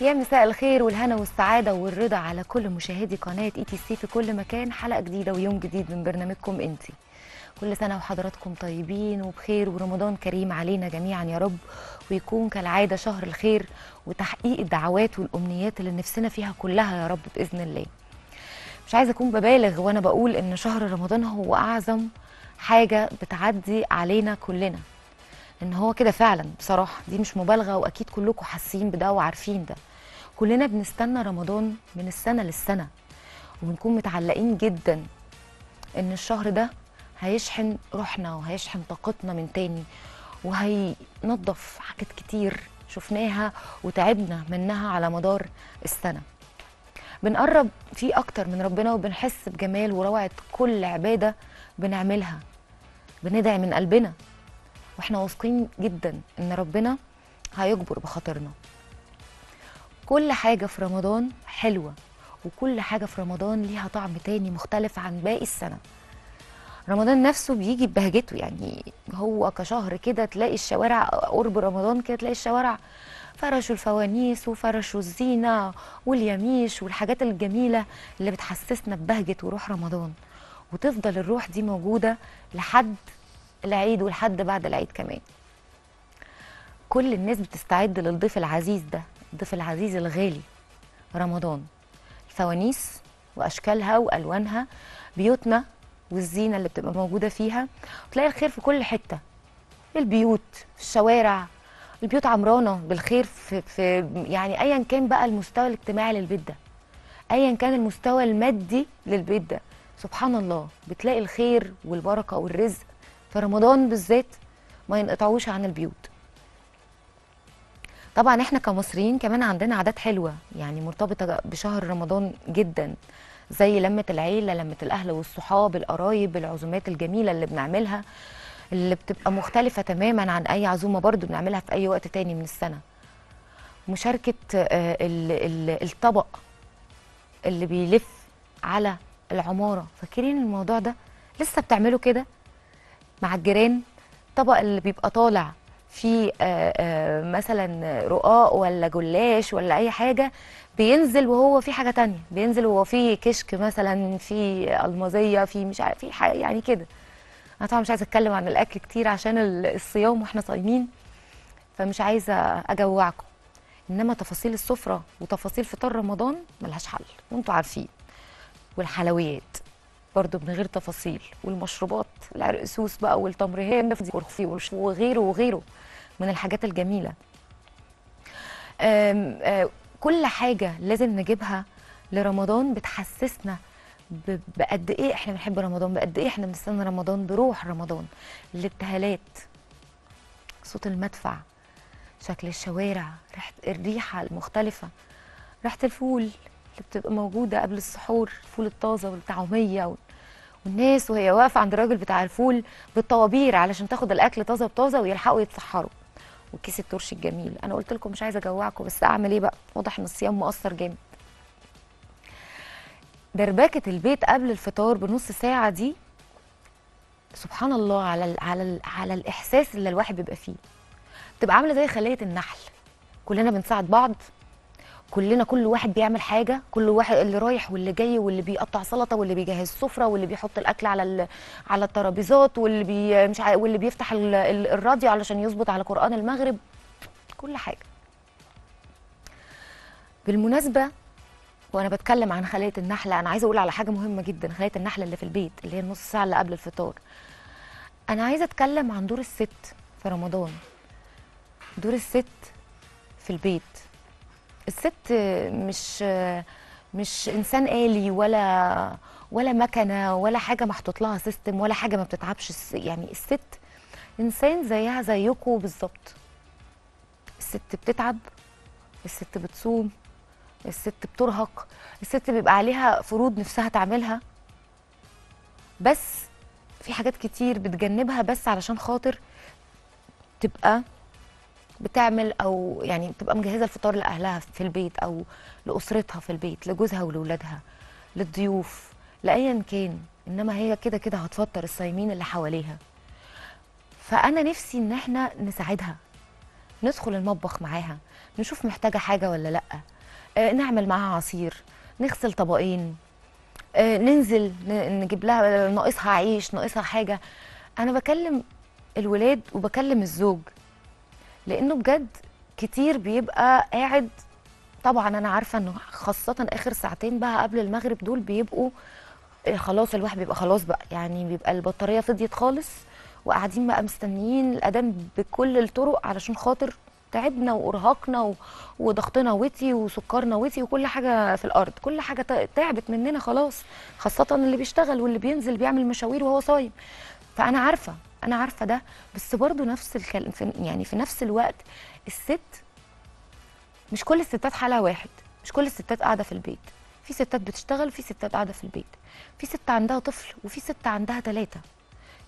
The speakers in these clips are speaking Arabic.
يا مساء الخير والهنا والسعادة والرضا على كل مشاهدي قناة ETC في كل مكان. حلقة جديدة ويوم جديد من برنامجكم انتي. كل سنة وحضراتكم طيبين وبخير ورمضان كريم علينا جميعا يا رب ويكون كالعادة شهر الخير وتحقيق الدعوات والأمنيات اللي نفسنا فيها كلها يا رب بإذن الله. مش عايزة أكون ببالغ وأنا بقول إن شهر رمضان هو أعظم حاجة بتعدي علينا كلنا. إن هو كده فعلا بصراحة دي مش مبالغة وأكيد كلكم حاسين بده وعارفين ده. كلنا بنستنى رمضان من السنة للسنة وبنكون متعلقين جدا إن الشهر ده هيشحن روحنا وهيشحن طاقتنا من تاني وهينظف حاجات كتير شفناها وتعبنا منها على مدار السنة. بنقرب فيه أكتر من ربنا وبنحس بجمال وروعة كل عبادة بنعملها. بندعي من قلبنا وإحنا واثقين جدا إن ربنا هيجبر بخاطرنا. كل حاجة في رمضان حلوة وكل حاجة في رمضان ليها طعم تاني مختلف عن باقي السنة. رمضان نفسه بيجي ببهجته يعني هو كشهر كده تلاقي الشوارع قرب رمضان كده تلاقي الشوارع فرشوا الفوانيس وفرشوا الزينة واليميش والحاجات الجميلة اللي بتحسسنا ببهجة وروح رمضان. وتفضل الروح دي موجودة لحد العيد ولحد بعد العيد كمان. كل الناس بتستعد للضيف العزيز ده الضيف العزيز الغالي رمضان. الفوانيس وأشكالها وألوانها بيوتنا والزينة اللي بتبقى موجودة فيها. وتلاقي الخير في كل حتة. البيوت في الشوارع البيوت عمرانة بالخير في, في يعني ايا كان بقى المستوى الاجتماعي للبيت ده ايا كان المستوى المادي للبيت ده. سبحان الله بتلاقي الخير والبركة والرزق في رمضان بالذات ما ينقطعوش عن البيوت. طبعا إحنا كمصريين كمان عندنا عادات حلوة يعني مرتبطة بشهر رمضان جدا زي لمة العيلة لمة الأهل والصحاب القرايب العزومات الجميلة اللي بنعملها اللي بتبقى مختلفة تماما عن أي عزومة برضو بنعملها في أي وقت تاني من السنة. مشاركة الطبق اللي بيلف على العمارة. فاكرين الموضوع ده؟ لسه بتعملوا كده؟ مع الجيران الطبق اللي بيبقى طالع فيه مثلا رقاق ولا جلاش ولا أي حاجة بينزل وهو في حاجة تانية بينزل وهو في كشك مثلا في المازيه في مش عارف في حاجة يعني كده. أنا طبعا مش عايزة أتكلم عن الأكل كتير عشان الصيام وإحنا صايمين فمش عايزة أجوعكم. إنما تفاصيل السفرة وتفاصيل فطار رمضان ملهاش حل وانتوا عارفين. والحلويات. برضه من غير تفاصيل والمشروبات العرقسوس بقى والتمر وغيره وغيره من الحاجات الجميلة. آم آم كل حاجة لازم نجيبها لرمضان بتحسسنا بقد إيه إحنا بنحب رمضان بقد إيه إحنا بنستنى رمضان بروح رمضان. الابتهالات صوت المدفع شكل الشوارع ريحة الريحة المختلفة ريحة الفول اللي بتبقى موجودة قبل السحور الفول الطازة والطعمية والناس وهي واقفة عند الراجل بتاع الفول بالطوابير علشان تاخد الأكل طازة بطازة ويلحقوا يتسحروا. وكيس الترش الجميل. أنا قلت لكم مش عايزة أجوعكم بس أعمل إيه بقى؟ واضح إن الصيام مؤثر جامد. دربكة البيت قبل الفطار بنص ساعة دي سبحان الله على ال على ال على الإحساس اللي الواحد بيبقى فيه. بتبقى عاملة زي خلية النحل. كلنا بنساعد بعض كلنا كل واحد بيعمل حاجة كل واحد اللي رايح واللي جاي واللي بيقطع سلطة واللي بيجهز سفرة واللي بيحط الأكل على على الترابيزات واللي بي مش عارف واللي بيفتح ال ال الراديو علشان يظبط على قرآن المغرب. كل حاجة. بالمناسبة وأنا بتكلم عن خلية النحلة أنا عايزة أقول على حاجة مهمة جدا خلية النحلة اللي في البيت اللي هي النص ساعة اللي قبل الفطار. أنا عايزة أتكلم عن دور الست في رمضان. دور الست في البيت. الست مش مش إنسان آلي ولا ولا مكنة ولا حاجة محطوط لها system ولا حاجة ما بتتعبش. يعني الست إنسان زيها زيكم بالظبط. الست بتتعب الست بتصوم الست بترهق الست بيبقى عليها فروض نفسها تعملها. بس في حاجات كتير بتجنبها بس علشان خاطر تبقى بتعمل أو يعني بتبقى مجهزة الفطار لأهلها في البيت أو لأسرتها في البيت لجوزها ولولادها للضيوف لايا كان. إنما هي كده كده هتفطر الصايمين اللي حواليها. فأنا نفسي إن إحنا نساعدها ندخل المطبخ معاها نشوف محتاجة حاجة ولا لأ آه، نعمل معاها عصير نغسل طبقين آه، ننزل نجيب لها ناقصها عيش ناقصها حاجة. أنا بكلم الولاد وبكلم الزوج. لأنه بجد كتير بيبقى قاعد طبعا أنا عارفة إنه خاصة آخر ساعتين بقى قبل المغرب دول بيبقوا خلاص الواحد بيبقى خلاص بقى يعني بيبقى البطارية فضيت خالص وقاعدين بقى مستنيين الأذان بكل الطرق علشان خاطر تعبنا وارهقنا. وضغطنا وطي وسكرنا وطي وكل حاجة في الأرض كل حاجة تعبت مننا خلاص خاصة اللي بيشتغل واللي بينزل بيعمل مشاوير وهو صايم فأنا عارفة أنا عارفة ده بس برضو نفس الكلام في يعني في نفس الوقت الست مش كل الستات حالها واحد مش كل الستات قاعدة في البيت. في ستات بتشتغل وفي ستات قاعدة في البيت. في ست عندها طفل وفي ست عندها ثلاثة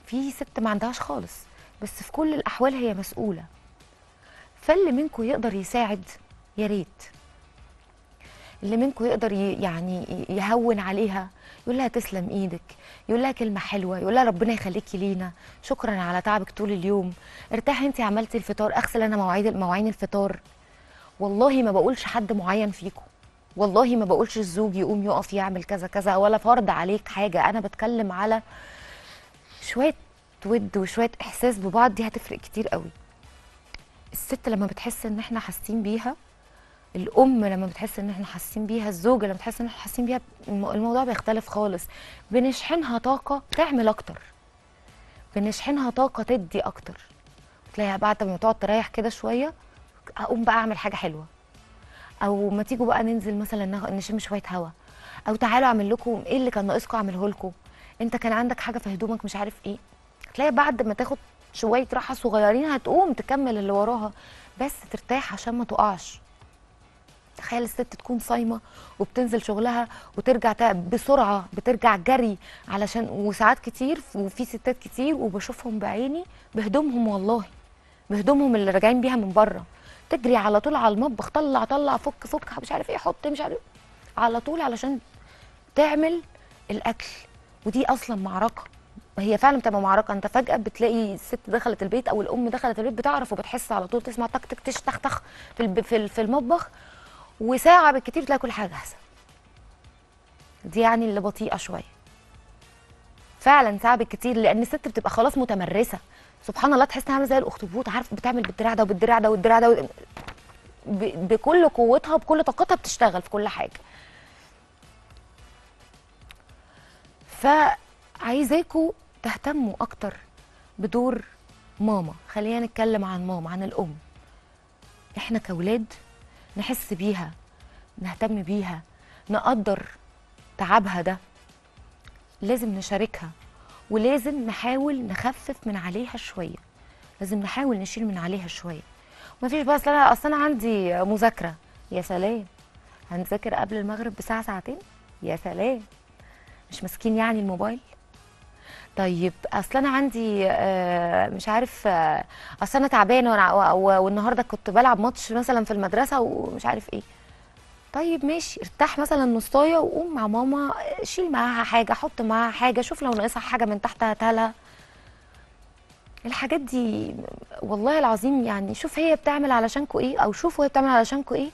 في ست ما عندهاش خالص بس في كل الأحوال هي مسؤولة. فاللي منكم يقدر يساعد يا ريت. اللي منكم يقدر يعني يهون عليها يقول لها تسلم إيدك يقول لها كلمة حلوة يقول لها ربنا يخليكي لينا. شكرا على تعبك طول اليوم. ارتاحي انت عملتي الفطار أغسل أنا مواعيد مواعين الفطار. والله ما بقولش حد معين فيكم والله ما بقولش الزوج يقوم يقف يعمل كذا كذا ولا فرض عليك حاجة. أنا بتكلم على شوية ود وشوية إحساس ببعض دي هتفرق كتير قوي. الست لما بتحس إن إحنا حاسين بيها الأم لما بتحس إن إحنا حاسين بيها الزوجه لما بتحس إن إحنا حاسين بيها الم- الموضوع بيختلف خالص. بنشحنها طاقة تعمل أكتر. بنشحنها طاقة تدي أكتر. تلاقيها بعد ما تقعد تريح كده شوية أقوم بقى أعمل حاجة حلوة. أو ما تيجوا بقى ننزل مثلا نشم شوية هوا. أو تعالوا أعمل لكم إيه اللي كان ناقصكم أعمله لكم؟ أنت كان عندك حاجة في هدومك مش عارف إيه. تلاقي بعد ما تاخد شوية راحة صغيرين هتقوم تكمل اللي وراها. بس ترتاح عشان ما تقعش. تخيل الست تكون صايمة وبتنزل شغلها وترجع بسرعة بترجع جري علشان وساعات كتير وفي ستات كتير وبشوفهم بعيني بهدومهم والله بهدومهم اللي راجعين بيها من بره. تجري على طول على المطبخ طلع طلع فك فك مش عارف إيه حط مش عارف على طول علشان تعمل الأكل. ودي أصلا معركة. هي فعلا بتبقى معركة. أنت فجأة بتلاقي الست دخلت البيت أو الأم دخلت البيت بتعرف وبتحس على طول تسمع تك تك تش تخ تخ في في المطبخ. وساعة بالكتير تلاقي كل حاجة جاهزه دي يعني اللي بطيئة شوية. فعلا ساعة بالكتير لأن الست بتبقى خلاص متمرسة. سبحان الله تحس إنها عاملة زي الأخطبوط عارف؟ بتعمل بالدراع ده وبالدراع ده والدراع ده بكل قوتها بكل طاقتها بتشتغل في كل حاجة. فعايزاكوا تهتموا أكتر بدور ماما. خلينا نتكلم عن ماما عن الأم. إحنا كولاد نحس بيها نهتم بيها نقدر تعبها ده. لازم نشاركها ولازم نحاول نخفف من عليها شوية. لازم نحاول نشيل من عليها شوية. مفيش بقى أصل أنا أصل أنا عندي مذاكرة. يا سلام! هنذاكر قبل المغرب بساعة ساعتين؟ يا سلام! مش ماسكين يعني الموبايل؟ طيب أصل أنا عندي آه، مش عارف آه، أصل أنا تعبانة والنهاردة كنت بلعب ماتش مثلا في المدرسة ومش عارف إيه. طيب ماشي ارتاح مثلا نصاية وقوم مع ماما شيل معاها حاجة حط معاها حاجة شوف لو ناقصها حاجة من تحت هاتها لها. الحاجات دي والله العظيم يعني شوف هي بتعمل علشانكوا إيه أو شوفوا هي بتعمل علشانكوا إيه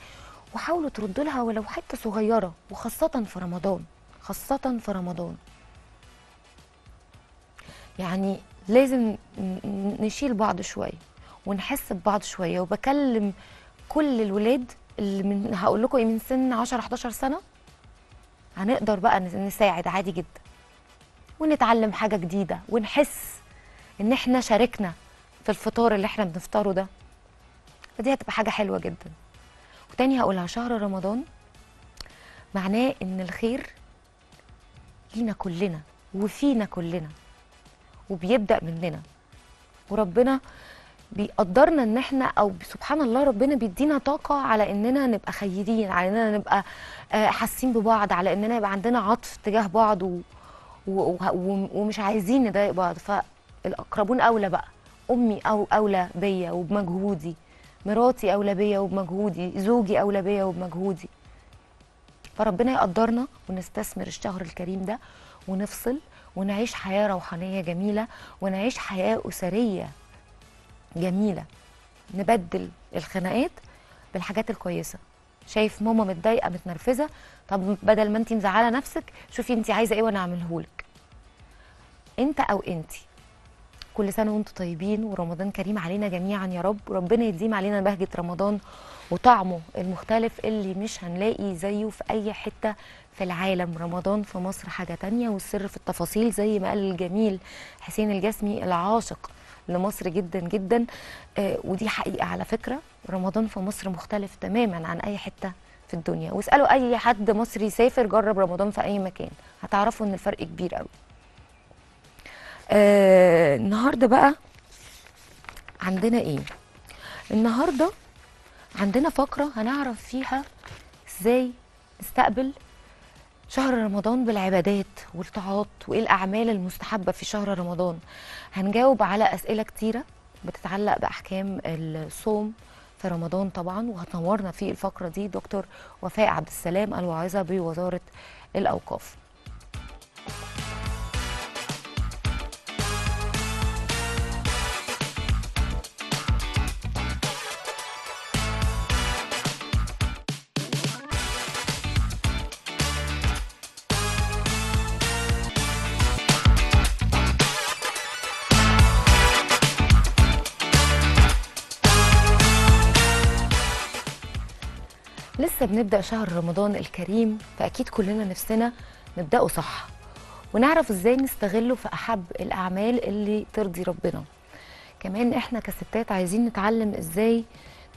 وحاولوا تردوا لها ولو حتة صغيرة وخاصة في رمضان خاصة في رمضان. يعني لازم نشيل بعض شوية ونحس ببعض شوية. وبكلم كل الولاد اللي من هقول لكم إيه من سن 10 11 سنة هنقدر بقى نس- نساعد عادي جدا. ونتعلم حاجة جديدة ونحس إن إحنا شاركنا في الفطار اللي إحنا بنفطره ده. فدي هتبقى حاجة حلوة جدا. وتاني هقولها شهر رمضان معناه إن الخير لينا كلنا وفينا كلنا. وبيبدأ مننا. وربنا بيقدرنا إن إحنا أو سبحان الله ربنا بيدينا طاقة على إننا نبقى خيرين على إننا نبقى آه، حاسين ببعض على إننا يبقى عندنا عطف تجاه بعض و... و... و... ومش عايزين نضايق بعض. فالأقربون أولى بقى. أمي أو أولى بيا وبمجهودي. مراتي أولى بيا وبمجهودي. زوجي أولى بيا وبمجهودي. فربنا يقدرنا ونستثمر الشهر الكريم ده ونفصل ونعيش حياة روحانية جميلة ونعيش حياة أسرية جميلة. نبدل الخناقات بالحاجات الكويسة. شايف ماما متضايقة متنرفزة. طب بدل ما انت مزعلة نفسك شوفي انت عايزة إيه وأنا اعمله لك أنت أو انت كل سنة وأنتم طيبين ورمضان كريم علينا جميعا يا رب. وربنا يديم علينا بهجة رمضان وطعمه المختلف اللي مش هنلاقي زيه في أي حتة في العالم. رمضان في مصر حاجة تانية والسر في التفاصيل زي ما قال الجميل حسين الجسمي العاشق لمصر جدا جدا. آه ودي حقيقة على فكرة. رمضان في مصر مختلف تماما عن أي حتة في الدنيا. واسألوا أي حد مصري سافر جرب رمضان في أي مكان. هتعرفوا إن الفرق كبير قوي. آه النهارده بقى عندنا إيه؟ النهارده عندنا فقرة هنعرف فيها إزاي نستقبل شهر رمضان بالعبادات والطاعات وايه الأعمال المستحبة في شهر رمضان. هنجاوب على أسئلة كتيرة بتتعلق بأحكام الصوم في رمضان طبعا وهتنورنا في الفقرة دي دكتور وفاء عبد السلام الواعظة بوزارة الأوقاف. لسه بنبدأ شهر رمضان الكريم فأكيد كلنا نفسنا نبدأه صح. ونعرف إزاي نستغله في أحب الأعمال اللي ترضي ربنا. كمان إحنا كستات عايزين نتعلم إزاي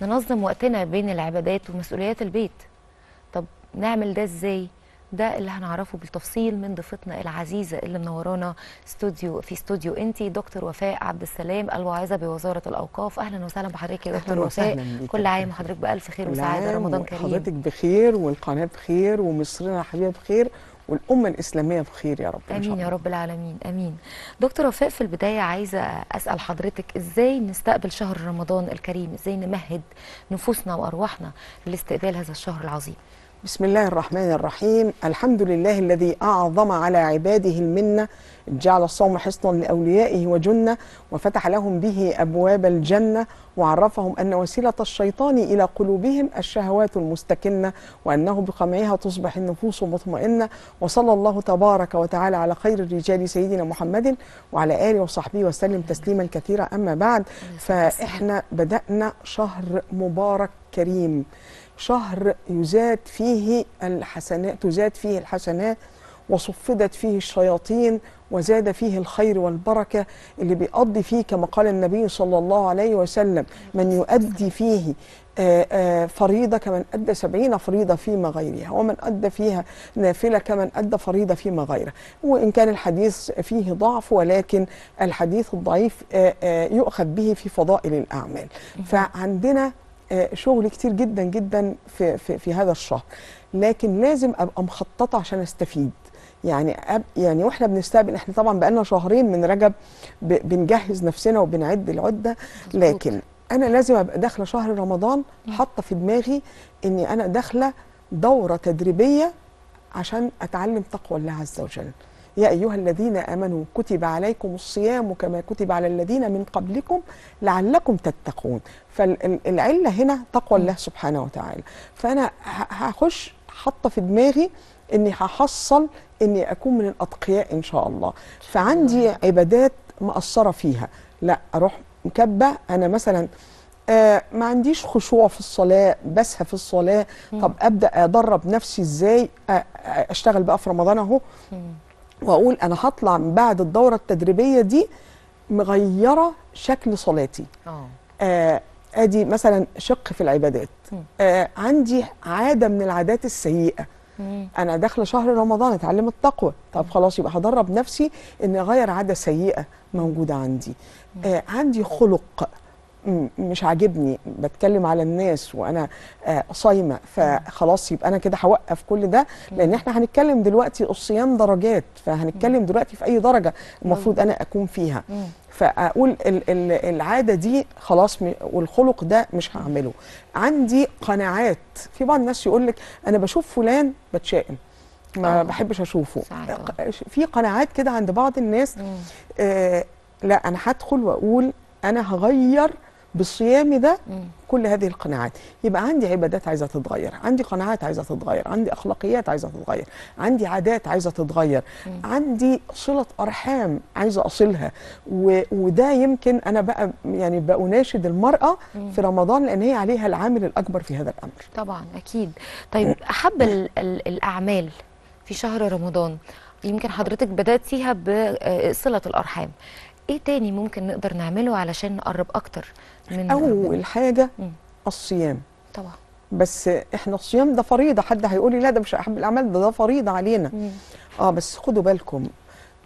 ننظم وقتنا بين العبادات ومسؤوليات البيت. طب نعمل ده إزاي؟ ده اللي هنعرفه بالتفصيل من ضيفتنا العزيزة اللي منورانا استوديو في استوديو انتي دكتور وفاء عبد السلام الواعظة بوزارة الأوقاف. أهلا وسهلا بحضرتك يا دكتور وفاء. كل عام وحضرتك بألف خير وسعادة. رمضان كريم. حضرتك بخير والقناة بخير ومصرنا الحبيبه بخير والأمة الإسلامية بخير يا رب إن آمين يا رب العالمين. آمين. دكتور وفاء في البداية عايزة أسأل حضرتك إزاي نستقبل شهر رمضان الكريم؟ إزاي نمهد نفوسنا وأرواحنا لاستقبال هذا الشهر العظيم؟ بسم الله الرحمن الرحيم. الحمد لله الذي أعظم على عباده المنة جعل الصوم حصنا لأوليائه وجنة وفتح لهم به أبواب الجنة وعرفهم أن وسيلة الشيطان إلى قلوبهم الشهوات المستكنة وأنه بقمعها تصبح النفوس مطمئنة. وصلى الله تبارك وتعالى على خير الرجال سيدنا محمد وعلى آله وصحبه وسلم تسليما كثيرا. أما بعد فإحنا بدأنا شهر مبارك كريم. شهر يزاد فيه الحسنات تزاد فيه الحسنات وصفدت فيه الشياطين وزاد فيه الخير والبركة اللي بيقضي فيه كما قال النبي صلى الله عليه وسلم من يؤدي فيه آآ آآ فريضة كمن أدى سبعين فريضة فيما غيرها ومن أدى فيها نافلة كمن أدى فريضة فيما غيرها. وإن كان الحديث فيه ضعف ولكن الحديث الضعيف آآ يؤخذ به في فضائل الأعمال. فعندنا شغل كتير جدا جدا في, في, في هذا الشهر. لكن لازم أبقى مخططة عشان أستفيد. يعني أب يعني وإحنا بنستقبل إحنا طبعا بقالنا شهرين من رجب بنجهز نفسنا وبنعد العدة. لكن أنا لازم أبقى داخلة شهر رمضان حاطة في دماغي إني أنا داخلة دورة تدريبية عشان أتعلم تقوى الله عز وجل. يا أيها الذين آمنوا كتب عليكم الصيام كما كتب على الذين من قبلكم لعلكم تتقون. فالعلة هنا تقوى الله سبحانه وتعالى. فأنا هخش حاطة في دماغي أني هحصل أني أكون من الأتقياء إن شاء الله. فعندي عبادات مقصرة فيها. لا أروح مكبة. أنا مثلا آه ما عنديش خشوع في الصلاة بسهى في الصلاة. طب أبدأ أدرب نفسي إزاي؟ أشتغل بقى في رمضان أهو. وأقول أنا هطلع من بعد الدورة التدريبية دي مغيرة شكل صلاتي. آه. أدي مثلا شق في العبادات. آه عندي عادة من العادات السيئة. مم. أنا داخلة شهر رمضان أتعلم التقوى. طب خلاص يبقى هدرب نفسي إني أغير عادة سيئة موجودة عندي. آه عندي خلق. مش عاجبني بتكلم على الناس وأنا آه صايمة فخلاص يبقى أنا كده هوقف كل ده لأن إحنا هنتكلم دلوقتي الصيام درجات فهنتكلم دلوقتي في أي درجة المفروض أنا أكون فيها. فأقول ال ال العادة دي خلاص والخلق ده مش هعمله. عندي قناعات في بعض الناس يقول لك أنا بشوف فلان بتشائم ما أوه. بحبش أشوفه. في قناعات كده عند بعض الناس آه لا أنا هدخل وأقول أنا هغير بصيامي ده. كل هذه القناعات. يبقى عندي عبادات عايزة تتغير عندي قناعات عايزة تتغير عندي أخلاقيات عايزة تتغير عندي عادات عايزة تتغير عندي صلة أرحام عايزة أصلها. و... وده يمكن أنا بقى يعني بأناشد المرأة في رمضان لأن هي عليها العامل الأكبر في هذا الأمر. طبعا أكيد. طيب أحب ال ال الأعمال في شهر رمضان يمكن حضرتك بدأت فيها بصله الأرحام. إيه تاني ممكن نقدر نعمله علشان نقرب أكتر؟ من أول حاجة مم. الصيام طبعا بس إحنا الصيام ده فريضة حد هيقول لي لا ده مش أحب الأعمال ده ده فريضة علينا مم. آه بس خدوا بالكم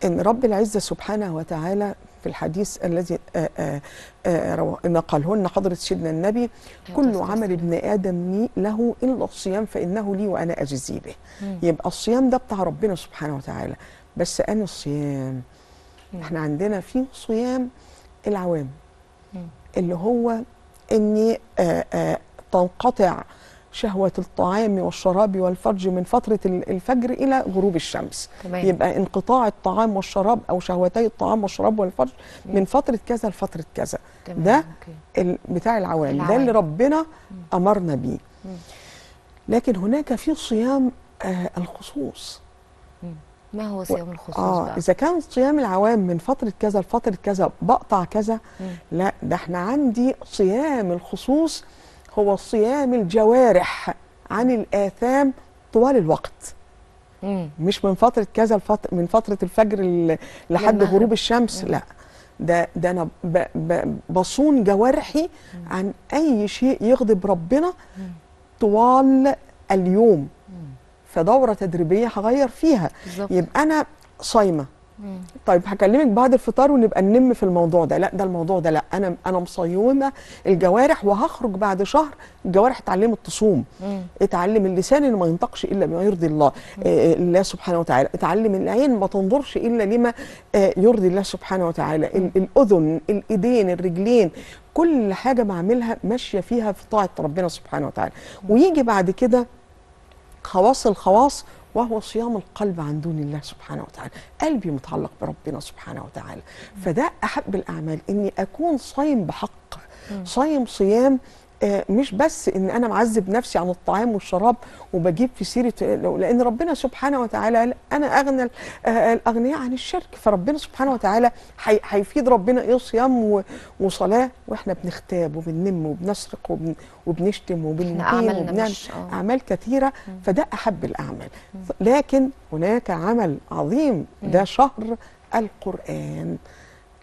إن رب العزة سبحانه وتعالى في الحديث الذي آه آه آه رو- نقلهن حضرة سيدنا النبي كل عمل ابن آدم لي له إلا الصيام فإنه لي وأنا أجزي به مم. يبقى الصيام ده بتاع ربنا سبحانه وتعالى بس أنا الصيام مم. إحنا عندنا في صيام العوام. اللي هو إني آه آه تنقطع شهوة الطعام والشراب والفرج من فترة ال- الفجر إلى غروب الشمس. تمام. يبقى انقطاع الطعام والشراب أو شهوتي الطعام والشراب والفرج من فترة كذا لفترة كذا. تمام ده بتاع العوام. ده العوام. اللي ربنا أمرنا بيه. لكن هناك في صيام آه الخصوص. ما هو صيام الخصوص آه بقى إذا كان صيام العوام من فترة كذا لفترة كذا بقطع كذا مم. لا ده إحنا عندي صيام الخصوص هو صيام الجوارح عن الآثام طوال الوقت مم. مش من فترة كذا لفتره من فترة الفجر لحد. غروب الشمس مم. لا ده ده أنا ب ب بصون جوارحي عن أي شيء يغضب ربنا. طوال اليوم مم. فدورة تدريبية هغير فيها. بالظبط. يبقى أنا صايمة. طيب هكلمك بعد الفطار ونبقى ننم في الموضوع ده. لا ده الموضوع ده لا. أنا أنا مصيمة. الجوارح وهخرج بعد شهر الجوارح اتعلمت تصوم. اتعلم اللسان انه ما ينطقش إلا بما يرضي الله. آه الله سبحانه وتعالى. اتعلم العين ما تنظرش إلا لما آه يرضي الله سبحانه وتعالى. ال- الأذن الإيدين الرجلين كل حاجة بعملها ماشية فيها في طاعة ربنا سبحانه وتعالى. ويجي بعد كده خواص الخواص وهو صيام القلب عن دون الله سبحانه وتعالى. قلبي متعلق بربنا سبحانه وتعالى. فده أحب الأعمال إني أكون صايم بحق. صايم صيام مش بس إن أنا معذب نفسي عن الطعام والشراب وبجيب في سيرة لأن ربنا سبحانه وتعالى أنا أغنى ال- آه، الأغنياء عن الشرك. فربنا سبحانه وتعالى هي- هيفيد ربنا إيه صيام وصلاة وإحنا بنختاب وبننم وبنسرق وبن وبنشتم أعمالنا وبنعمل أعمال كثيرة فده أحب الأعمال. لكن هناك عمل عظيم ده شهر القرآن.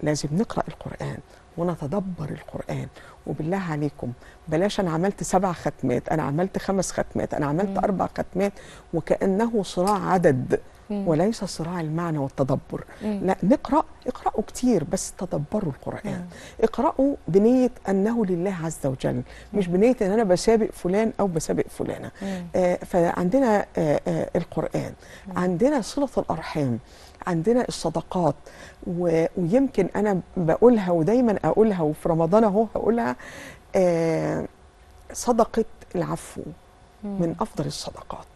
لازم نقرأ القرآن ونتدبر القرآن وبالله عليكم بلاش أنا عملت سبع ختمات أنا عملت خمس ختمات أنا عملت مم. أربع ختمات وكأنه صراع عدد مم. وليس صراع المعنى والتدبر مم. لا نقرأ اقرأوا كتير بس تدبروا القرآن مم. اقرأوا بنية أنه لله عز وجل مش بنية أن أنا بسابق فلان أو بسابق فلانة مم. آه فعندنا آه آه القرآن عندنا صلة الأرحام عندنا الصدقات. و- ويمكن أنا بقولها ودايما أقولها وفي رمضان أهو هقولها آه صدقة العفو من أفضل الصدقات.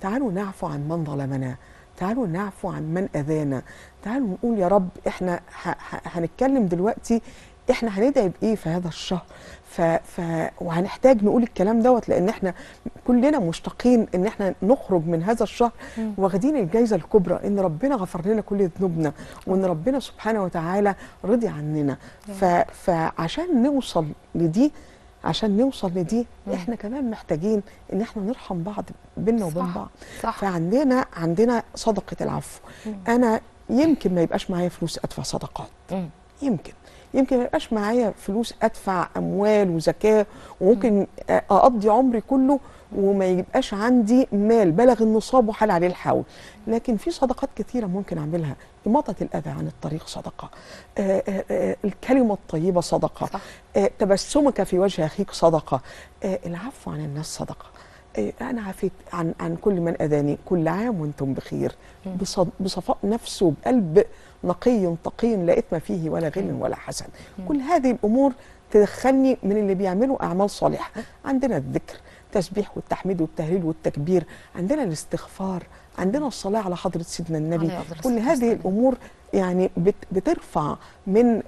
تعالوا نعفو عن من ظلمنا تعالوا نعفو عن من أذانا تعالوا نقول يا رب إحنا ه- ه- هنتكلم دلوقتي إحنا هندعي بايه في هذا الشهر ف... ف... وهنحتاج نقول الكلام دوت لأن إحنا كلنا مشتاقين إن إحنا نخرج من هذا الشهر. واخدين الجايزة الكبرى إن ربنا غفر لنا كل ذنوبنا وإن ربنا سبحانه وتعالى رضي عننا ف... فعشان نوصل لدي عشان نوصل لدي. إحنا كمان محتاجين إن إحنا نرحم بعض بينا وبين. بعض صح فعندنا عندنا صدقة العفو مم. أنا يمكن ما يبقاش معايا فلوس أدفع صدقات مم. يمكن يمكن ما يبقاش معايا فلوس أدفع أموال وزكاة وممكن أقضي عمري كله وما يبقاش عندي مال بلغ النصاب وحال عليه الحول لكن في صدقات كثيرة ممكن أعملها. إماطة الأذى عن الطريق صدقة. آه، آه، الكلمة الطيبة صدقة. صح. تبسمك في وجه أخيك صدقة. العفو عن الناس صدقة. أنا عفيت عن عن كل من أذاني. كل عام وأنتم بخير. بصفاء نفس وبقلب نقي تقي لا إثم فيه ولا غل ولا حسن كل هذه الأمور تدخلني من اللي بيعملوا أعمال صالحة. عندنا الذكر التسبيح والتحميد والتهليل والتكبير عندنا الاستغفار عندنا الصلاة على حضرة سيدنا النبي. كل هذه. الأمور يعني بت- بترفع من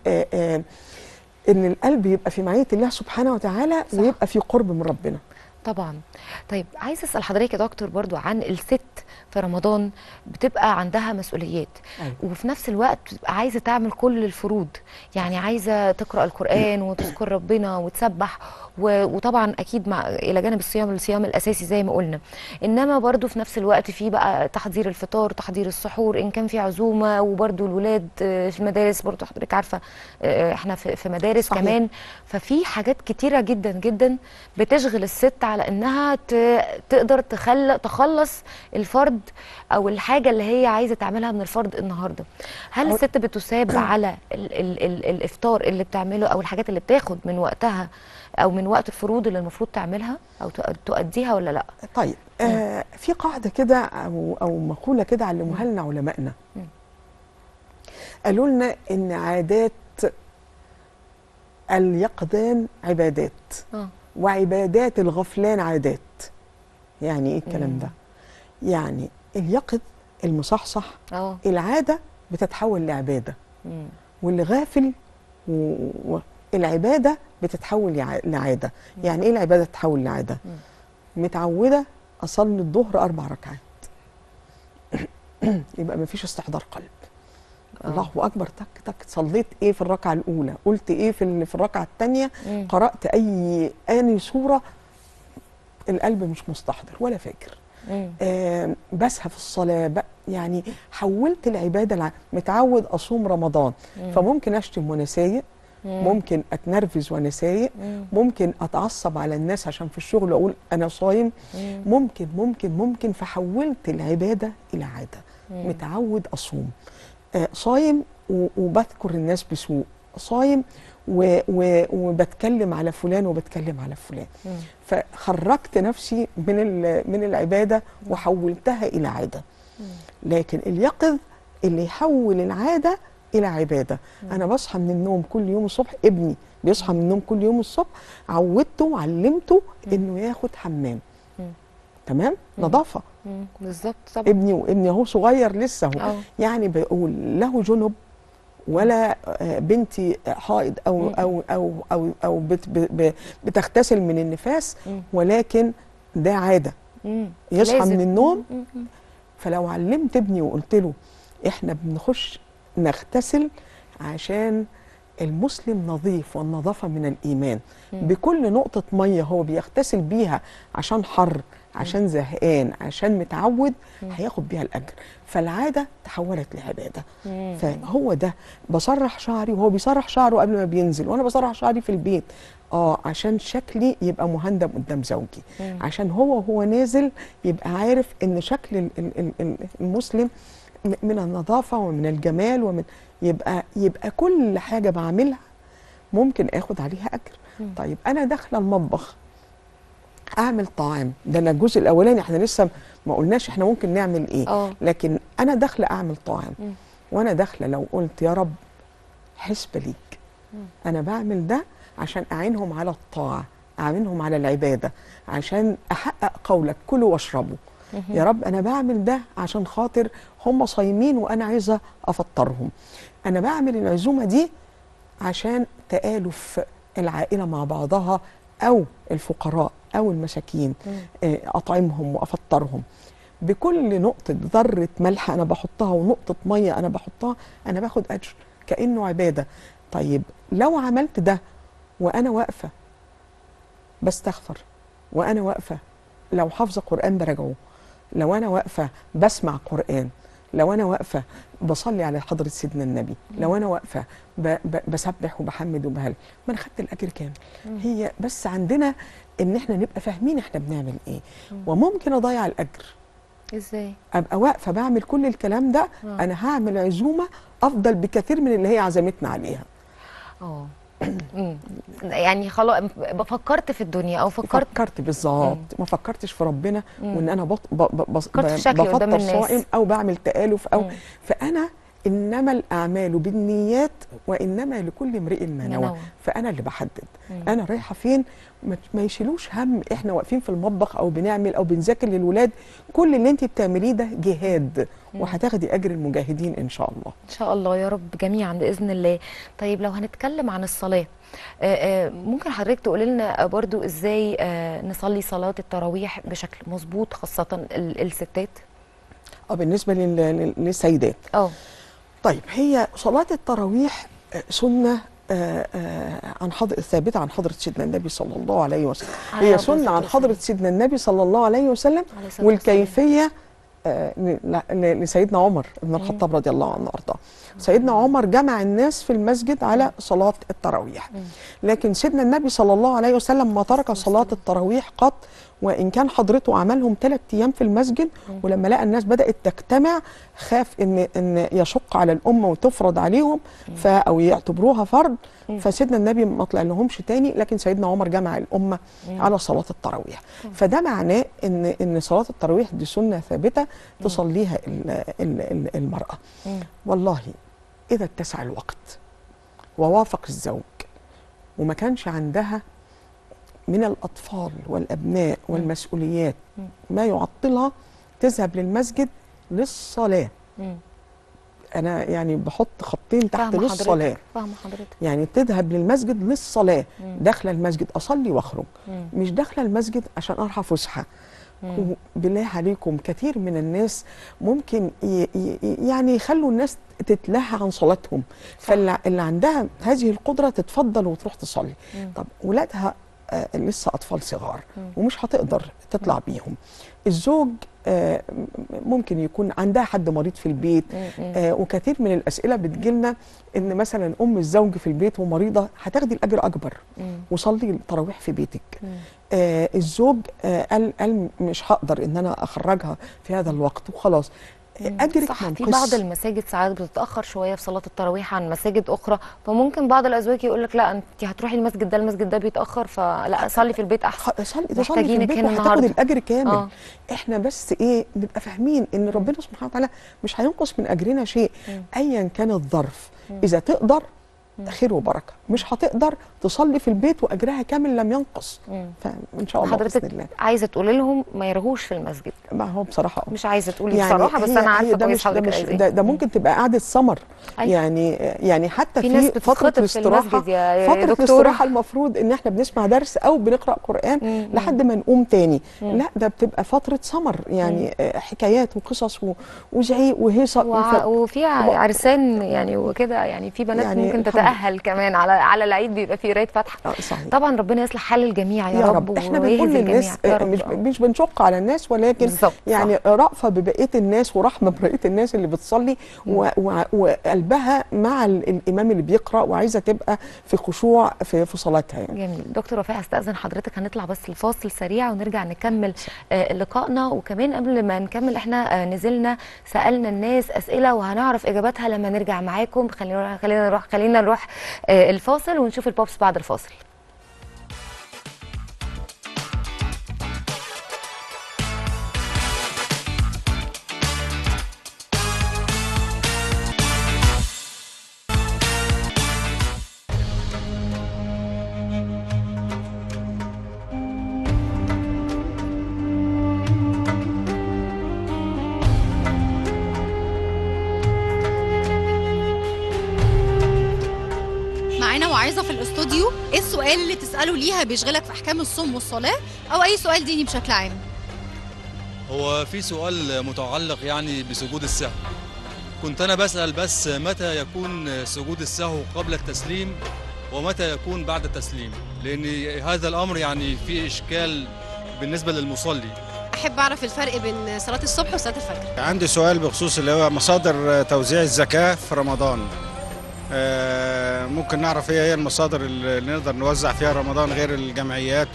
إن القلب يبقى في معية الله سبحانه وتعالى صح. ويبقى في قرب من ربنا. طبعا. طيب عايز أسأل حضرتك يا دكتور برضو عن الست في رمضان بتبقى عندها مسؤوليات. أيوة. وفي نفس الوقت بتبقى عايزة تعمل كل الفروض. يعني عايزة تقرأ القرآن وتذكر ربنا وتسبح. و- وطبعا أكيد مع إلى جانب الصيام الصيام الأساسي زي ما قلنا. إنما برضو في نفس الوقت في بقى تحضير الفطار تحضير السحور إن كان في عزومة وبرضو الولاد آه، في المدارس برضو حضرتك عارفة آه، إحنا في في مدارس صحيح. كمان. ففي حاجات كتيرة جدا جدا بتشغل الست على إنها ت- تقدر تخل تخلص الفرد أو الحاجة اللي هي عايزة تعملها من الفرد النهارده. هل الست بتساب على ال ال ال الإفطار اللي بتعمله أو الحاجات اللي بتاخد من وقتها أو من وقت الفروض اللي المفروض تعملها أو تؤ- تؤديها ولا لأ؟ طيب آه في قاعدة كده أو أو مقولة كده علموها لنا علمائنا. قالوا لنا إن عادات اليقظان عبادات. آه. وعبادات الغفلان عادات. يعني إيه الكلام. ده؟ يعني اليقظ المصحصح آه. العادة بتتحول لعبادة. مم. واللي غافل والعبادة بتتحول لع- لعادة. يعني إيه العبادة تتحول لعادة؟ متعودة أصلي الظهر أربع ركعات. يبقى ما فيش استحضار قلب. آه. الله أكبر تك تك. صليت إيه في الركعة الأولى؟ قلت إيه في في الركعة الثانية مم. قرأت أي آني سورة؟ القلب مش مستحضر ولا فاكر مم. آه بسهى في الصلاة يعني حولت العبادة الع... متعود أصوم رمضان مم. فممكن أشتم وأنا سايق مم. ممكن أتنرفز وأنا سايق مم. ممكن أتعصب على الناس عشان في الشغل أقول أنا صايم مم. ممكن ممكن ممكن فحولت العبادة إلى عادة مم. متعود أصوم آه صايم وبذكر الناس بسوء صايم و و وبتكلم على فلان وبتكلم على فلان. فخرجت نفسي من من العبادة وحولتها إلى عادة. لكن اليقظ اللي يحول العادة إلى عبادة. أنا بصحى من النوم كل يوم الصبح ابني بيصحى من النوم كل يوم الصبح عودته وعلمته إنه ياخد حمام. تمام؟ نظافة. بالظبط طبعا. ابني وابني أهو صغير لسه أهو. آه يعني بقول له جنب ولا آه، بنتي حائض أو مم. أو أو أو أو بتغتسل من النفاس. ولكن ده عادة. يصحى. من النوم. فلو علمت ابني وقلت له إحنا بنخش نغتسل عشان المسلم نظيف والنظافة من الإيمان. بكل نقطة مية هو بيغتسل بيها عشان حر عشان زهقان عشان متعود هياخد بيها الأجر. فالعادة تحولت لعبادة. فهو ده؟ بسرح شعري وهو بيسرح شعره قبل ما بينزل وأنا بسرح شعري في البيت. آه عشان شكلي يبقى مهندم قدام زوجي. عشان هو وهو نازل يبقى عارف إن شكل ال- ال- ال- ال- المسلم من النظافة ومن الجمال ومن يبقى يبقى كل حاجة بعملها ممكن آخد عليها أجر. طيب أنا داخلة المطبخ. أعمل طعام ده أنا الجزء الأولاني إحنا لسه ما قلناش إحنا ممكن نعمل إيه. آه. لكن أنا داخلة أعمل طعام مم. وأنا داخلة لو قلت يا رب حسبه ليك. مم. أنا بعمل ده عشان أعينهم على الطاعة أعينهم على العبادة عشان أحقق قولك كلوا واشربوا. يا رب أنا بعمل ده عشان خاطر هم صايمين وأنا عايزة أفطرهم. أنا بعمل العزومة دي عشان تآلف العائلة مع بعضها أو الفقراء. أو المساكين. آه، أطعمهم وأفطرهم. بكل نقطة ذرة ملح أنا بحطها ونقطة مية أنا بحطها أنا باخد أجر كأنه عبادة. طيب لو عملت ده وأنا واقفة بستغفر. وأنا واقفة لو حافظه قران براجعه. لو أنا واقفة بسمع قران لو أنا واقفة بصلي على حضرة سيدنا النبي. لو أنا واقفة بسبح وبحمد وبهل. ما أنا خدت الأجر كامل. هي بس عندنا إن إحنا نبقى فاهمين إحنا بنعمل إيه وممكن أضيع الأجر إزاي أبقى واقفة بعمل كل الكلام ده آه. أنا هعمل عزومة أفضل بكثير من اللي هي عزمتنا عليها آه مم. يعني خلاص فكرت في الدنيا أو فكرت فكرت بالظبط ما فكرتش في ربنا مم. وإن أنا بط ب ب ب- شكلي قدام بفطر الناس. صائم أو بعمل تآلف أو مم. فأنا إنما الأعمال بالنيات وإنما لكل امرئ ما نوى. فأنا اللي بحدد. مم. أنا رايحة فين؟ ما- يشيلوش هم إحنا واقفين في المطبخ أو بنعمل أو بنذاكر للولاد. كل اللي انت بتعمليه ده جهاد. وهتاخدي أجر المجاهدين إن شاء الله. إن شاء الله يا رب جميعا بإذن الله. طيب لو هنتكلم عن الصلاة آه، آه، ممكن حضرتك تقول لنا برضو إزاي آه، نصلي صلاة التراويح بشكل مظبوط خاصة ال- الستات؟ آه بالنسبة لل- لل- للسيدات. آه طيب هي صلاة التراويح آه، سنة آه، آه، عن حضر ثابتة عن حضرة سيدنا النبي صلى الله عليه وسلم. هي سنة عن. حضرة سيدنا النبي صلى الله عليه وسلم والكيفية لسيدنا عمر بن الخطاب رضي الله عنه وأرضاه. سيدنا عمر جمع الناس في المسجد على صلاة التراويح. لكن سيدنا النبي صلى الله عليه وسلم ما ترك صلاة التراويح قط وإن كان حضرته عملهم ثلاث أيام في المسجد ولما لقى الناس بدأت تجتمع خاف إن إن يشق على الأمة وتفرض عليهم ف أو يعتبروها فرض فسيدنا النبي ما طلع لهمش تاني لكن سيدنا عمر جمع الأمة على صلاة التراويح. فده معناه إن إن صلاة التراويح دي سنة ثابتة تصليها ال- ال- ال- المرأة. مم. والله إذا اتسع الوقت ووافق الزوج وما كانش عندها من الأطفال والأبناء والمسؤوليات. ما يعطلها تذهب للمسجد للصلاة. أنا يعني بحط خطين تحت للصلاة حضرتك فاهمة حضرتك يعني تذهب للمسجد للصلاة. داخلة المسجد أصلي وأخرج. مش داخلة المسجد عشان أروح فسحة. بالله عليكم كثير من الناس ممكن يعني يخلوا الناس تتلهى عن صلاتهم فاللي اللي عندها هذه القدرة تتفضل وتروح تصلي مم. طب ولادها لسه أطفال صغار. ومش هتقدر تطلع بيهم الزوج آه ممكن يكون عندها حد مريض في البيت. آه وكثير من الأسئلة بتجيلنا إن مثلا أم الزوج في البيت ومريضة هتاخدي الأجر أكبر مم. وصلي التراويح في بيتك. آه الزوج آه قال قال مش هقدر إن أنا أخرجها في هذا الوقت وخلاص اجرك صح في منقص بعض المساجد ساعات بتتأخر شوية في صلاة التراويح عن مساجد أخرى فممكن بعض الأزواج يقول لك لا أنت هتروحي المسجد ده المسجد ده بيتأخر فلا صلي في البيت أحسن صلي تصلي في البيت النهاردة. الأجر كامل آه. إحنا بس إيه نبقى فاهمين إن ربنا سبحانه وتعالى مش هينقص من أجرنا شيء. ايا كان الظرف إذا تقدر خير وبركة مش هتقدر تصلي في البيت وأجرها كامل لم ينقص مم. فان شاء الله بإذن حضرتك الله عايزة تقولي لهم ما يرغوش في المسجد ما هو بصراحة مش عايزة تقولي بصراحة بس أنا عارفة ده مش ده, مش إيه. ده, ده ممكن تبقى قعدة سمر أيوة. يعني يعني حتى في في, فترة الاستراحه فترة دكتورة. الاستراحه المفروض إن إحنا بنسمع درس أو بنقرأ قرآن مم. لحد ما نقوم تاني مم. لا ده بتبقى فترة سمر يعني آه، حكايات وقصص وزعيق وهيصة وع- وفي عرسان يعني وكده يعني في بنات يعني ممكن تتأهل كمان على على العيد بيبقى في قراية فاتحه آه، صحيح. طبعا ربنا يصلح حال الجميع يا, يا رب إحنا ويهدي بنقول للناس آه، رب. مش مش بنشق على الناس ولكن بالظبط، يعني رأفة ببقية الناس ورحمة ببقية الناس اللي بتصلي و- و- وقلبها مع ال- الإمام اللي بيقرأ وعايزة تبقى في خشوع في في صلاتها يعني. جميل. دكتور وفاء استاذن حضرتك. هنطلع بس الفاصل سريع ونرجع نكمل آه لقائنا. وكمان قبل ما نكمل إحنا آه نزلنا سألنا الناس أسئلة وهنعرف إجاباتها لما نرجع معاكم. خلينا خلينا نروح خلينا نروح آه الفاصل ونشوف البوبس بعد الفاصل. معانا وعايزة في الاستوديو إيه السؤال اللي تسأله ليها بيشغلك في أحكام الصوم والصلاة أو أي سؤال ديني بشكل عام؟ هو في سؤال متعلق يعني بسجود السهو. كنت أنا بسأل بس متى يكون سجود السهو قبل التسليم ومتى يكون بعد التسليم؟ لأن هذا الأمر يعني فيه إشكال بالنسبة للمصلي. أحب أعرف الفرق بين صلاة الصبح وصلاة الفجر. عندي سؤال بخصوص اللي هو مصادر توزيع الزكاة في رمضان. ممكن نعرف إيه هي المصادر اللي نقدر نوزع فيها رمضان غير الجمعيات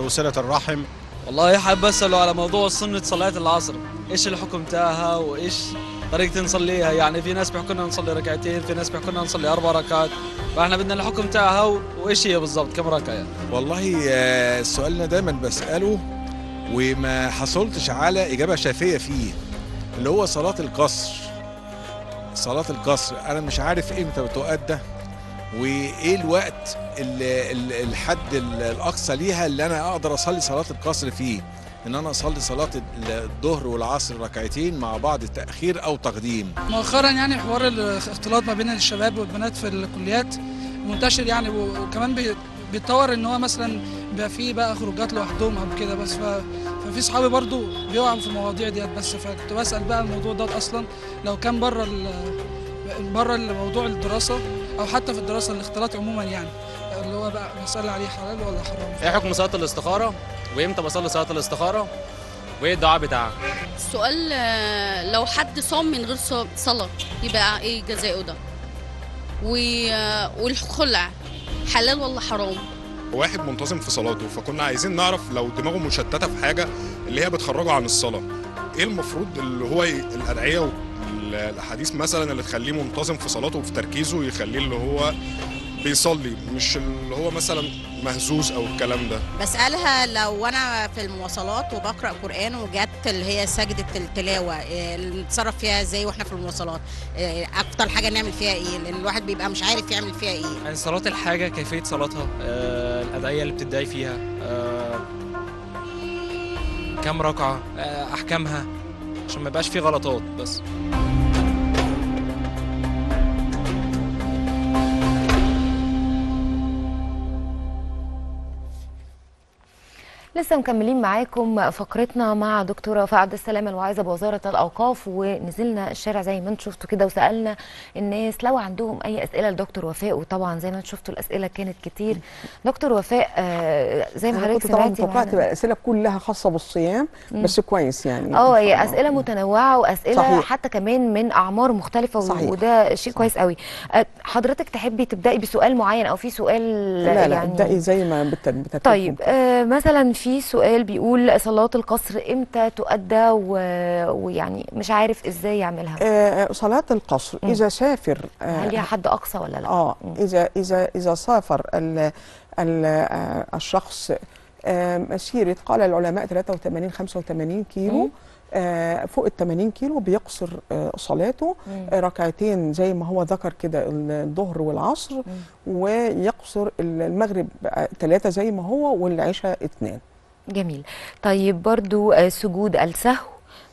وصلة الرحم؟ والله حابب اساله على موضوع سنة صلاة العصر إيش الحكم تاعها وإيش طريقة نصليها؟ يعني في ناس بيحكوا لنا نصلي ركعتين في ناس بيحكوا لنا نصلي أربع ركعات. فإحنا بدنا الحكم تاعها و- وإيش هي بالضبط؟ كم ركعة يعني؟ والله آه، السؤال اللي دايما بسأله وما حصلتش على إجابة شافية فيه اللي هو صلاة القصر. صلاة القصر. أنا مش عارف إمتى بتؤدى وإيه الوقت ال- ال- الحد ال- الأقصى ليها اللي أنا أقدر أصلي صلاة القصر فيه؟ إن أنا أصلي صلاة ال- الظهر والعصر ركعتين مع بعض تأخير أو تقديم. مؤخرا يعني حوار الاختلاط ما بين الشباب والبنات في الكليات منتشر يعني وكمان بي- بيتطور إن هو مثلا بيبقى فيه بقى خروجات لوحدهم أو كده بس ف... ففي صحابي برضو بيقعوا في المواضيع ديت بس فكنت بسأل بقى الموضوع ده أصلا. لو كان بره ال... بره الموضوع الدراسة أو حتى في الدراسة الاختلاط عموما يعني اللي هو بقى مسألة عليه حلال ولا حرام؟ إيه حكم صلاة الاستخارة؟ وإمتى بصلي صلاة الاستخارة؟ وإيه الدعاء بتاعها السؤال لو حد صام من غير ص- صلاة يبقى إيه جزاؤه ده؟ والخلع حلال ولا حرام؟ واحد منتظم في صلاته فكنا عايزين نعرف لو دماغه مشتتة في حاجة اللي هي بتخرجه عن الصلاة إيه المفروض اللي هو الأدعية والاحاديث مثلا اللي تخليه منتظم في صلاته وفي تركيزه يخليه اللي هو بيصلي مش اللي هو مثلا مهزوز أو الكلام ده. بسألها لو أنا في المواصلات وبقرأ قرآن وجت اللي هي سجدة التلاوة إيه، نتصرف فيها إزاي وإحنا في المواصلات؟ إيه، أكتر حاجة نعمل فيها إيه؟ لأن الواحد بيبقى مش عارف يعمل فيها إيه. يعني صلاة الحاجة كيفية صلاتها؟ آه الأدعية اللي بتدعي فيها؟ آه كم ركعة؟ آه أحكامها؟ عشان ما يبقاش فيه غلطات بس. لسه مكملين معاكم فقرتنا مع دكتورة وفاء عبد السلام الواعظة بوزارة الأوقاف ونزلنا الشارع زي ما أنتم شفتوا كده وسألنا الناس لو عندهم أي أسئلة لدكتور وفاء وطبعا زي ما أنتم شفتوا الأسئلة كانت كتير دكتور وفاء آه، زي ما حضرتك طبعا سمعتي معانا. تبقى الاسئله كلها خاصة بالصيام. بس كويس يعني آه هي. أسئلة متنوعة وأسئلة صحيح. حتى كمان من أعمار مختلفة صحيح. وده شيء كويس قوي آه، حضرتك تحبي تبدأي بسؤال معين أو في سؤال لا لا يعني ابدأي زي ما بترتيبهم طيب آه مثلا في سؤال بيقول صلاة القصر إمتى تؤدى و... ويعني مش عارف إزاي يعملها آه، صلاة القصر مم. إذا سافر آه، هل ليها حد أقصى ولا لا آه إذا إذا إذا سافر ال ال آه، الشخص آه، مسيره قال العلماء 83 85 كيلو مم. آه، فوق ال 80 كيلو بيقصر آه، صلاته مم. آه، ركعتين زي ما هو ذكر كده الظهر والعصر ويقصر المغرب ثلاثة زي ما هو والعشاء اثنين جميل طيب برضو آه، سجود السهو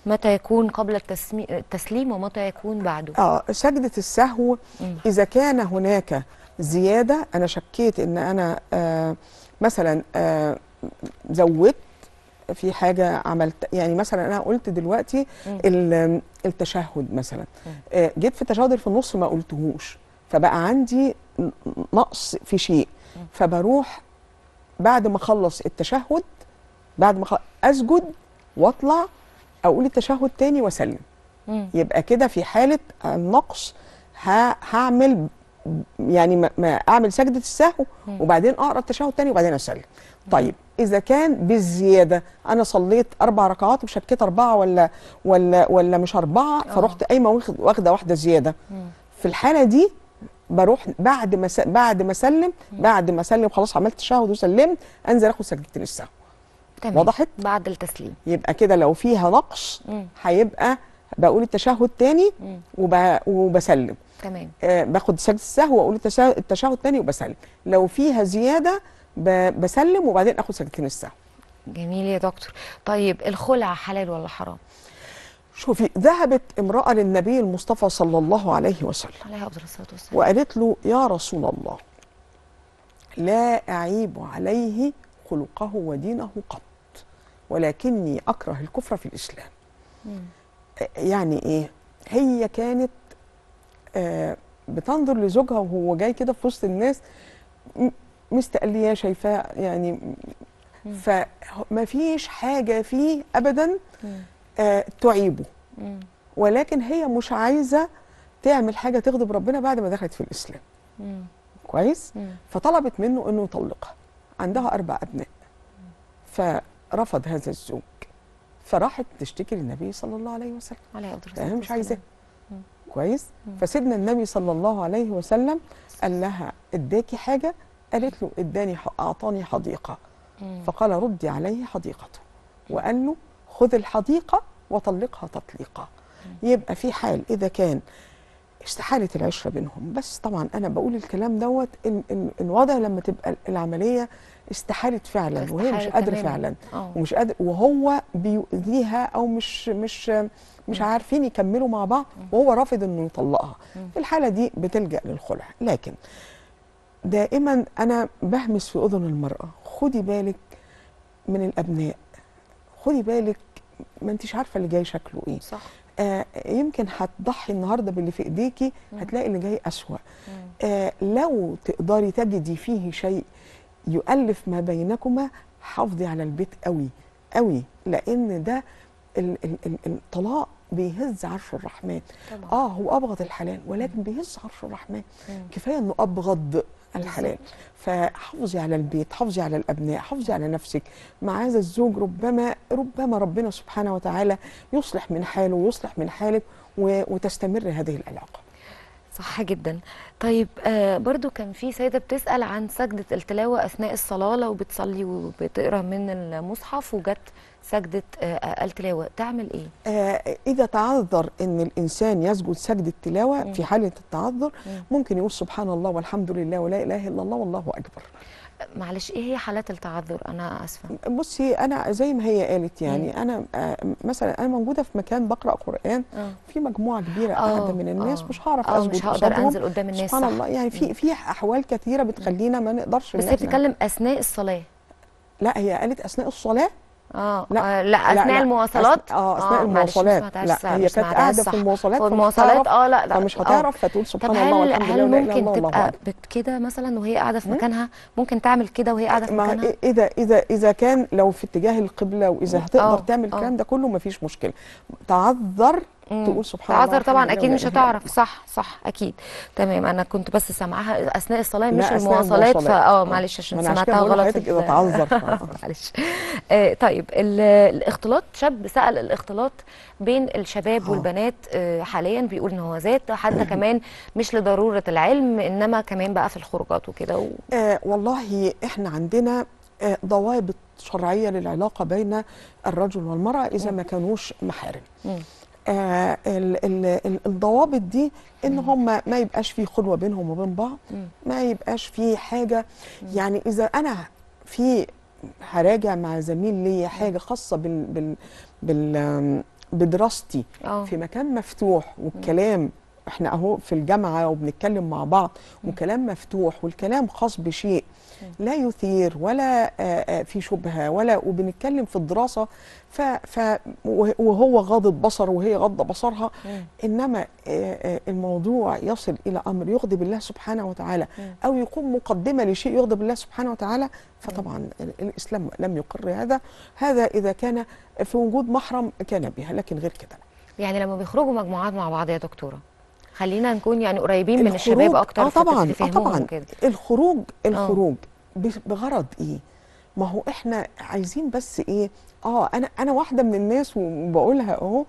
متى يكون قبل. التسليم ومتى يكون بعده آه سجدة السهو. إذا كان هناك زيادة أنا شكيت إن أنا آه مثلا آه زودت في حاجة عملت يعني مثلا أنا قلت دلوقتي التشهد مثلا. آه جيت في التشهد في النص ما قلتهوش فبقى عندي نقص في شيء فبروح بعد ما أخلص التشهد بعد ما أخلص أسجد وأطلع أقول التشهد تاني وأسلم مم. يبقى كده في حالة النقص هعمل يعني ما, ما أعمل سجدة السهو. وبعدين أقرأ التشهد تاني وبعدين أسلم طيب إذا كان بالزيادة أنا صليت أربع ركعات وشكيت أربعة ولا ولا ولا مش أربعة آه. فرحت قايمة واخد- واخدة واحدة زيادة. في الحالة دي بروح بعد ما بعد ما أسلم بعد ما أسلم خلاص عملت تشهد وسلمت أنزل آخد سجدتين السهو تمام. وضحت؟ بعد التسليم. يبقى كده لو فيها نقص. هيبقى بقول التشهد تاني. وب... وبسلم. تمام. آه باخد سجدة السهو وأقول التشهد تاني وبسلم. لو فيها زيادة ب... بسلم وبعدين آخد سجدتين السهو. جميل يا دكتور. طيب الخلع حلال ولا حرام؟ شوفي ذهبت امرأة للنبي المصطفى صلى الله عليه وسلم. عليه أفضل الصلاة والسلام. وقالت له يا رسول الله لا أعيب عليه خلقه ودينه قط. ولكني أكره الكفر في الإسلام مم. يعني إيه هي كانت آه بتنظر لزوجها وهو جاي كده في وسط الناس مستقلية شايفاه يعني مم. فما فيش حاجة فيه أبدا. آه تعيبه مم. ولكن هي مش عايزة تعمل حاجة تغضب ربنا بعد ما دخلت في الإسلام مم. كويس. فطلبت منه إنه يطلقها عندها أربع أبناء فرفض هذا الزوج. فراحت تشتكي للنبي صلى الله عليه وسلم. عليه الصلاة مش عايزاه. كويس؟ مم. فسيدنا النبي صلى الله عليه وسلم قال لها اداكي حاجة؟ قالت له اداني أعطاني حديقة. مم. فقال ردي عليه حديقته. وقال له خذ الحديقة وطلقها تطليقا. يبقى في حال إذا كان استحاله العشرة بينهم. بس طبعا أنا بقول الكلام دوت الوضع لما تبقى العملية استحالت فعلا وهي مش استحالت قادرة. فعلا. آه. ومش قادر وهو بيؤذيها أو مش مش مش عارفين يكملوا مع بعض وهو رافض إنه يطلقها. في الحالة دي بتلجأ للخلع. لكن دائما أنا بهمس في أذن المرأة خدي بالك من الأبناء. خدي بالك ما انتش عارفة اللي جاي شكله إيه. صح. آه يمكن هتضحي النهارده باللي في إيديكي هتلاقي اللي جاي أسوأ. آه لو تقدري تجدي فيه شيء يؤلف ما بينكما حافظي على البيت قوي قوي لأن ده ال- ال- ال- الطلاق بيهز عرش الرحمن. طبعا. آه هو أبغض الحلال ولكن بيهز عرش الرحمن. كفاية إنه أبغض الحلال. فحافظي على البيت حافظي على الأبناء حافظي على نفسك. مع هذا الزوج ربما ربما ربنا سبحانه وتعالى يصلح من حاله ويصلح من حالك وتستمر هذه العلاقة. صح جدا طيب آه برضو كان في سيدة بتسأل عن سجدة التلاوة أثناء الصلاة لو بتصلي وبتقرأ من المصحف وجت سجدة آه التلاوة تعمل إيه؟ آه إذا تعذر أن الإنسان يسجد سجدة تلاوة في حالة التعذر مم. ممكن يقول سبحان الله والحمد لله ولا إله إلا الله والله أكبر معلش إيه هي حالات التعذر أنا آسفة بصي أنا زي ما هي قالت يعني أنا آه مثلا أنا موجودة في مكان بقرأ قرآن آه. في مجموعة كبيرة آه، قاعدة من الناس آه. مش هعرف آه، أسجد مش هقدر. أنزل قدام الناس، سبحان. الله يعني في في أحوال كثيرة بتخلينا ما نقدرش بس هي بتتكلم أثناء الصلاة لا هي قالت أثناء الصلاة آه لا آه، لا أثناء المواصلات آه أثناء ما المواصلات لا هي كانت قاعدة. في المواصلات في المواصلات آه لا لا فمش آه. هتعرف فتقول سبحان الله والحمد لله هل ممكن تبقى كده مثلا وهي قاعدة في مكانها ممكن تعمل كده وهي قاعدة في مكانها إيه- اذا اذا إذا كان لو في اتجاه القبلة وإذا هتقدر آه، تعمل آه. الكلام ده كله مفيش مشكلة تعذر. تقول سبحان الله تعذر طبعا أكيد مش هتعرف. صح صح أكيد. تمام. أنا كنت بس سامعاها أثناء الصلاة لا، مش أثناء المواصلات. فآه آه. معلش عشان سمعتها غلط. ال- تعذر. معلش. آه طيب. ال- الاختلاط شاب سأل الاختلاط بين الشباب والبنات آه حاليا. بيقول إن هو زاد حتى كمان مش لضرورة العلم إنما كمان بقى في الخروجات وكده و... آه والله إحنا عندنا آه ضوابط شرعية للعلاقة بين الرجل والمرأة إذا ما كانوش محارم. آه ال ال ال الضوابط دي إن هم ما يبقاش في خلوة بينهم وبين بعض. ما يبقاش في حاجة. يعني إذا أنا في هراجع مع زميل ليا حاجة خاصة بال بال بال بدراستي آه. في مكان مفتوح والكلام إحنا اهو في الجامعة وبنتكلم مع بعض وكلام مفتوح والكلام خاص بشيء لا يثير ولا آه، آه، في شبهة ولا وبنتكلم في الدراسة ف ف وه- وهو غاضب بصر وهي غاضة بصرها. إنما آه، الموضوع يصل إلى أمر يغضب الله سبحانه وتعالى. أو يكون مقدمه لشيء يغضب الله سبحانه وتعالى فطبعا ال- الإسلام لم يقر هذا هذا إذا كان في وجود محرم كان بها لكن غير كده. يعني لما بيخرجوا مجموعات مع بعض يا دكتورة خلينا نكون يعني قريبين من الشباب أكتر آه طبعا فتفهموهم طبعا. وكده. الخروج الخروج ب- بغرض إيه؟ ما هو إحنا عايزين بس إيه؟ آه أنا أنا واحدة من الناس وبقولها أهو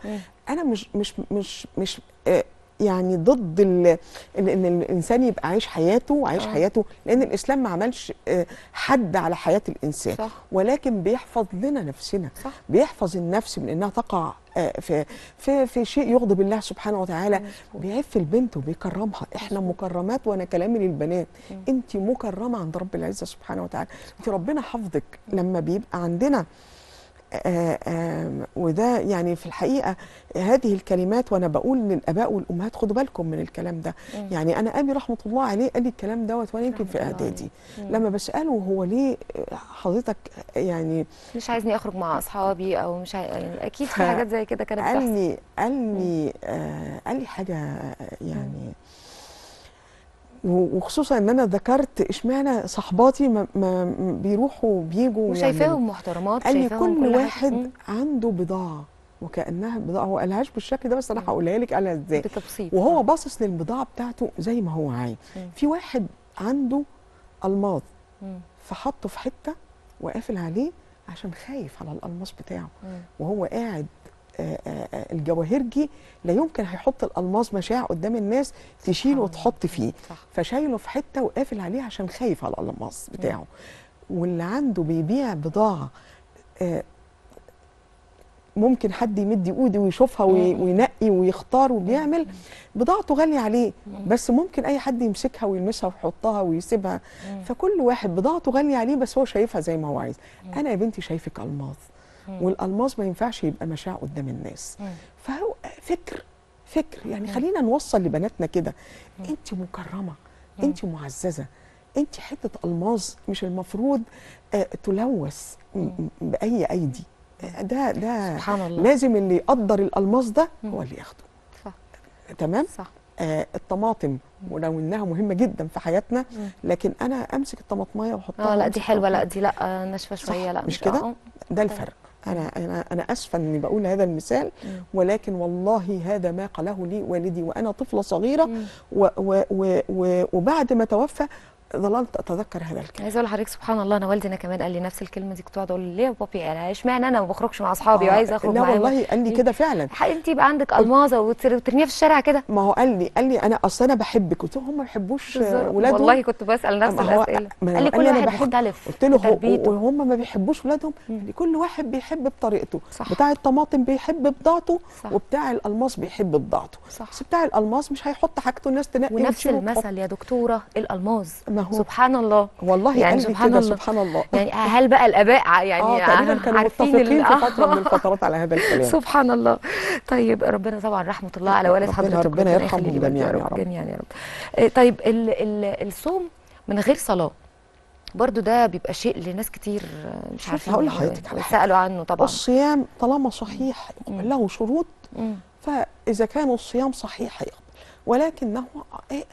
أنا مش مش مش مش آه يعني ضد ال- ان إن الإنسان يبقى عايش حياته وعايش آه. حياته لأن الإسلام ما عملش آه، حد على حياة الإنسان. صح. ولكن بيحفظ لنا نفسنا. صح. بيحفظ النفس من إنها تقع آه، في في في شيء يغضب الله سبحانه وتعالى. بيعف البنت وبيكرمها. إحنا مكرمات وأنا كلامي للبنات. انت مكرمة عند رب العزة سبحانه وتعالى. انت ربنا حفظك لما بيبقى عندنا آه، آه، وده يعني في الحقيقة هذه الكلمات وأنا بقول للآباء والأمهات خدوا بالكم من الكلام ده مم. يعني أنا ابي رحمة الله عليه قال لي الكلام دوت وأنا يمكن في إعدادي. مم. لما بسأله هو ليه حضرتك يعني مش عايزني أخرج مع أصحابي أو مش عاي... يعني أكيد في حاجات زي كده كانت قال لي قال لي آه قال لي حاجة يعني و- وخصوصا إن أنا ذكرت إشمعنى صحباتي ما ما بيروحوا بيجوا وشايفاهم. محترمات قال لي كل حاجة. واحد مم. عنده بضاعة وكأنها بضاعة هو قالهاش بالشكل ده بس أنا هقولها لك قالها إزاي بتبسيط وهو باصص للبضاعة بتاعته زي ما هو عايز. في واحد عنده ألماظ. فحطه في حتة وقافل عليه عشان خايف على الالماس بتاعه مم. وهو قاعد الجواهرجي لا يمكن هيحط الألماس مشاع قدام الناس تشيله وتحط فيه. صح. فشايله في حتة وقافل عليه عشان خايف على الألماس بتاعه. واللي عنده بيبيع بضاعة آه، ممكن حد يمد ايده ويشوفها وي- وينقي ويختار وبيعمل بضاعته غالية عليه. بس ممكن أي حد يمسكها ويلمسها ويحطها ويسيبها. فكل واحد بضاعته غالية عليه بس هو شايفها زي ما هو عايز. أنا يا بنتي شايفك الماظ والالماظ ما ينفعش يبقى مشاع قدام الناس. فهو فكر فكر. يعني خلينا نوصل لبناتنا كده. انت مكرمة انت معززة انت حتة الماظ مش المفروض آه، تلوث بأي أيدي. آه، ده ده سبحان الله. لازم اللي يقدر الألماس ده هو اللي ياخده. صح. تمام؟ صح. آه الطماطم. ولو إنها مهمة جدا في حياتنا لكن أنا أمسك الطماطماية وأحطها آه لا دي حلوة. لا. دي لأ آه، ناشفة شوية. لا مش كده. ده الفرق. أنا أنا أنا أسفة إني بقول هذا المثال ولكن والله هذا ما قاله لي والدي وأنا طفلة صغيرة و و و و وبعد ما توفى ظللت أتذكر هذا الكلام. عايزه أقول لحضرتك سبحان الله أنا والدي أنا كمان قال لي نفس الكلمة دي كنت قاعدة أقول ليه يا بابي؟ يعني إشمعنى أنا ما بخرجش مع أصحابي آه، وعايزه أخرج لا معاهم؟ والله قال لي كده فعلا. أنت يبقى عندك ألماظة وتر- وترميها في الشارع كده. ما هو قال لي قال لي أنا أصل أنا بحبك قلت له هم ما بيحبوش. ولادهم. والله كنت بسأل نفس الأسئلة. قال لي كل واحد مختلف قلت له وهم ما بيحبوش ولادهم. كل واحد بيحب بطريقته. صح. بتاع الطماطم بيحب بضاعته صح. وبتاع الالماس بيحب بضاعته. صح. بس بتاع الالماس مش هيحط حاجته الناس تنقي ونفس. المثل يا دكتورة الألماظ. ما هو سبحان الله. والله يعني سبحان الله. سبحان الله. يعني هل بقى الأباء يعني آه تقريبا كانوا متفقين في فترة من الفترات على هذا الكلام. سبحان الله. طيب ربنا طبعا رحمة الله على والد حضرتك ربنا يرحمهم والدي جميعاً يا رب. جميعا يا رب. آه، طيب ال ال الصوم من غير صلاة برضو ده بيبقى شيء لناس كتير آه، مش عارفين هقول يعني لحضرتك. سالوا عنه طبعا. الصيام طالما صحيح له شروط. فإذا كان الصيام صحيح ولكنه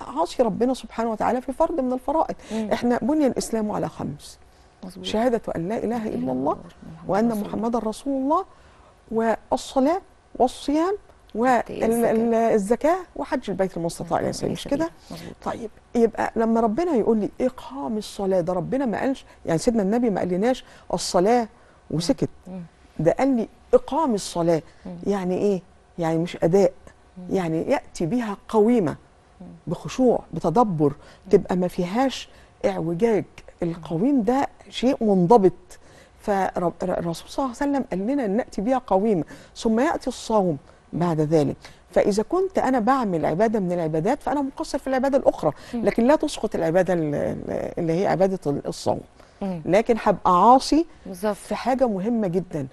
عاصي ربنا سبحانه وتعالى في فرض من الفرائض. مم. إحنا بني الإسلام على خمس. مظبوط. شهادة أن لا إله إلا الله. وأن محمدا رسول الله والصلاة والصيام والزكاه وحج البيت المستطاع إلى سبيل مش كده. طيب يبقى لما ربنا يقول لي إقام الصلاة ده ربنا ما قالش يعني سيدنا النبي ما قالناش الصلاة وسكت. ده قال لي إقام الصلاة. يعني إيه؟ يعني مش أداء. يعني يأتي بها قويمة بخشوع بتدبر تبقى ما فيهاش اعوجاج. القويم ده شيء منضبط. فالرسول صلى الله عليه وسلم قال لنا إن نأتي بها قويمة ثم يأتي الصوم بعد ذلك. فإذا كنت أنا بعمل عبادة من العبادات فأنا مقصر في العبادة الأخرى لكن لا تسقط العبادة ال- ال- اللي هي عبادة الصوم. لكن هبقى عاصي في حاجة مهمة جدا.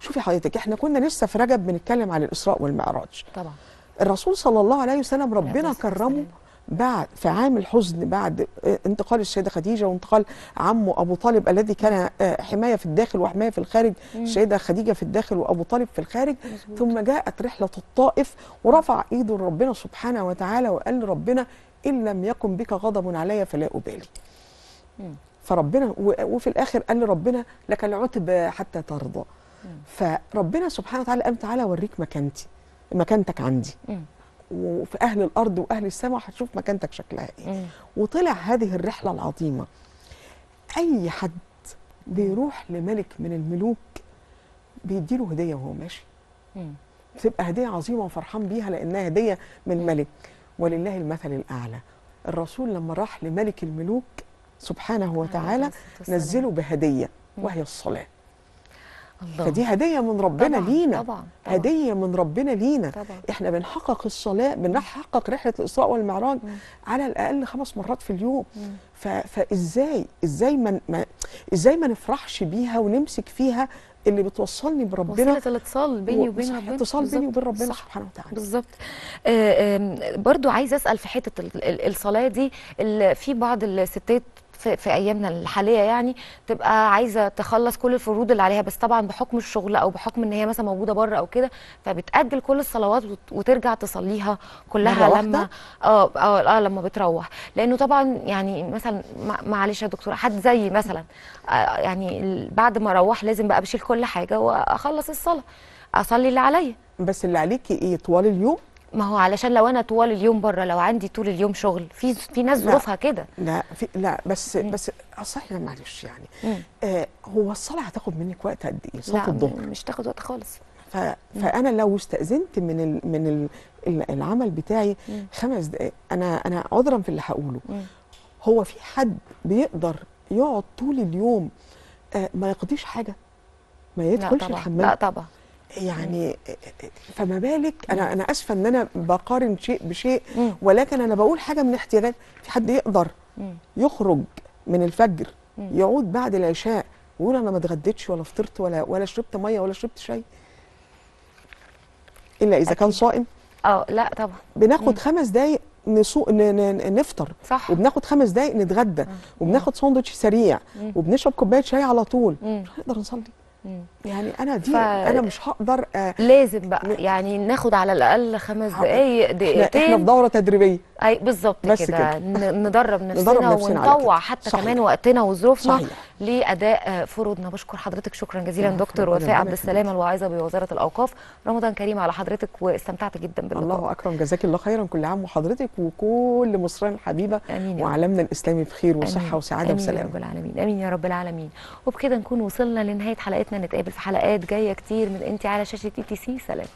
شوفي حضرتك إحنا كنا لسه في رجب بنتكلم عن الإسراء والمعراج. طبعا. الرسول صلى الله عليه وسلم ربنا كرمه بعد في عام الحزن بعد انتقال السيدة خديجة وانتقال عمه أبو طالب الذي كان آه، حماية في الداخل وحماية في الخارج السيدة خديجة في الداخل وأبو طالب في الخارج ثم جاءت رحلة الطائف ورفع ايده لربنا سبحانه وتعالى وقال ربنا إن لم يكن بك غضب علي فلا أبالي. فربنا وفي الآخر قال لربنا لك العتب حتى ترضى. فربنا سبحانه وتعالى قال تعالى أوريك مكانتي. مكانتك عندي. وفي أهل الأرض وأهل السماء هتشوف مكانتك شكلها إيه. وطلع هذه الرحلة العظيمة. أي حد بيروح لملك من الملوك بيديله هدية وهو ماشي. بتبقى هدية عظيمة وفرحان بيها لأنها هدية من ملك. ولله المثل الأعلى. الرسول لما راح لملك الملوك سبحانه وتعالى. نزله بهدية وهي الصلاة. الله. فدي هدية من ربنا طبعاً، لينا. طبعاً، طبعاً. هدية من ربنا لينا. طبعاً. إحنا بنحقق الصلاة بنحقق رحلة الإسراء والمعراج على الأقل خمس مرات في اليوم. ف... فإزاي إزاي ما ما إزاي ما نفرحش بيها ونمسك فيها اللي بتوصلني بربنا. وسيلة الاتصال بيني وبين ربنا اتصال بيني. وبين ربنا. سبحانه وتعالى. بالظبط. آه، برضو عايزه أسأل في حتة ال- ال- الصلاة دي في بعض الستات في, في أيامنا الحالية يعني تبقى عايزة تخلص كل الفروض اللي عليها بس طبعا بحكم الشغل أو بحكم إن هي مثلا موجودة بره أو كده فبتأجل كل الصلوات وت- وترجع تصليها كلها لما واحدة؟ آه آه آه لما بتروح. لأنه طبعا يعني مثلا مع- معلش يا دكتورة حد زيي مثلا آه يعني بعد ما أروح لازم بقى بشيل كل حاجة وأخلص الصلاة أصلي اللي عليا. بس اللي عليكي إيه طوال اليوم؟ ما هو علشان لو أنا طوال اليوم بره لو عندي طول اليوم شغل في في ناس. ظروفها كده. لا في لا بس بس صحيح معلش يعني. مم. آه هو الصلاة هتاخد منك وقت قد إيه؟ صلاة لا الظهر. مش تاخد وقت خالص. ف... فأنا لو استأذنت من ال... من ال... ال- العمل بتاعي مم. خمس دقائق أنا أنا عذرا في اللي هقوله. مم. هو في حد بيقدر يقعد طول اليوم آه ما يقضيش حاجة؟ ما يدخلش الحمام؟ لا طبعا. يعني فما بالك؟ أنا أنا أسفة إن أنا بقارن شيء بشيء. ولكن أنا بقول حاجة من احتياجات. في حد يقدر. يخرج من الفجر. يعود بعد العشاء ويقول أنا ما اتغديتش ولا فطرت ولا ولا شربت مية ولا شربت شاي؟ إلا إذا كان صائم؟ آه لا طبعا. بناخد خمس دقايق نسوق نفطر. صح. وبناخد خمس دقايق نتغدى. وبناخد ساندوتش سريع. وبنشرب كوباية شاي على طول. مش هنقدر نصلي. يعني أنا دي ف- أنا مش هقدر آه لازم بقى يعني ناخد على الأقل خمس دقايق إحنا, إحنا في دقيقتين. دورة تدريبية. اي بالظبط كده. ندرب نفسنا, ندرب نفسنا ونطوع. حتى صحيح. كمان وقتنا وظروفنا صحيح. لأداء فروضنا بشكر حضرتك. شكرا جزيلا دكتور وفاء عبد السلام الواعظة بوزارة الأوقاف. رمضان كريم على حضرتك واستمتعت جدا باللقاء. الله أكرم. جزاك الله خيرا. كل عام وحضرتك وكل مصرنا الحبيبه. وعالمنا الاسلامي بخير وصحة آمين. وسعادة آمين يا وسلام. رب العالمين. آمين يا رب العالمين. وبكده نكون وصلنا لنهاية حلقتنا. نتقابل في حلقات جاية كتير من انت على شاشة تي تي سي. سلام.